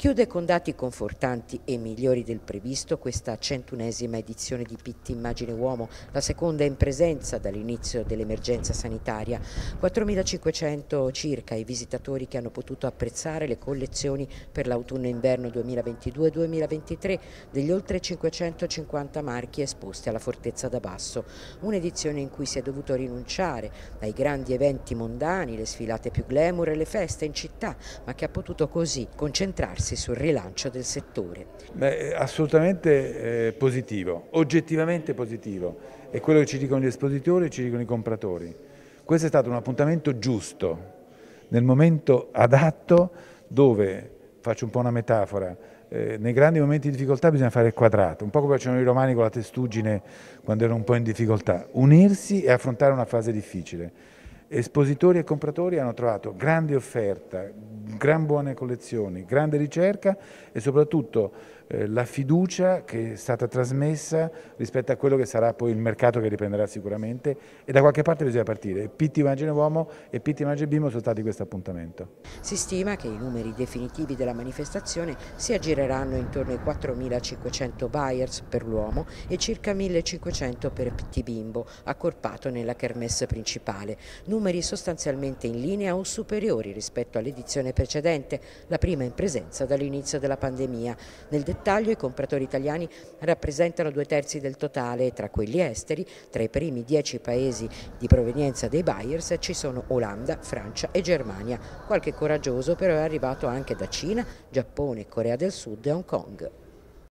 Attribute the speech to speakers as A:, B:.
A: Chiude con dati confortanti e migliori del previsto questa centunesima edizione di Pitti Immagine Uomo, la seconda in presenza dall'inizio dell'emergenza sanitaria. 4.500 circa i visitatori che hanno potuto apprezzare le collezioni per l'autunno-inverno 2022-2023 degli oltre 550 marchi esposti alla Fortezza da Basso. Un'edizione in cui si è dovuto rinunciare ai grandi eventi mondani, le sfilate più glamour e le feste in città, ma che ha potuto così concentrarsi basarsi sul rilancio del settore.
B: Beh, assolutamente eh, positivo, oggettivamente positivo. È quello che ci dicono gli espositori e ci dicono i compratori. Questo è stato un appuntamento giusto, nel momento adatto dove, faccio un po' una metafora, eh, nei grandi momenti di difficoltà bisogna fare il quadrato, un po' come facevano i romani con la testuggine quando erano un po' in difficoltà, unirsi e affrontare una fase difficile. Espositori e compratori hanno trovato grande offerta, gran buone collezioni, grande ricerca e soprattutto la fiducia che è stata trasmessa rispetto a quello che sarà poi il mercato che riprenderà sicuramente e da qualche parte bisogna partire. Pitti Immagine Uomo e Pitti Immagine Bimbo sono stati questo appuntamento.
A: Si stima che i numeri definitivi della manifestazione si aggireranno intorno ai 4.500 buyers per l'uomo e circa 1.500 per Pitti Bimbo, accorpato nella kermesse principale, numeri sostanzialmente in linea o superiori rispetto all'edizione precedente, la prima in presenza dall'inizio della pandemia. Nel dettaglio i compratori italiani rappresentano due terzi del totale e tra quelli esteri, tra i primi dieci paesi di provenienza dei buyers ci sono Olanda, Francia e Germania. Qualche coraggioso però è arrivato anche da Cina, Giappone, Corea del Sud e Hong Kong.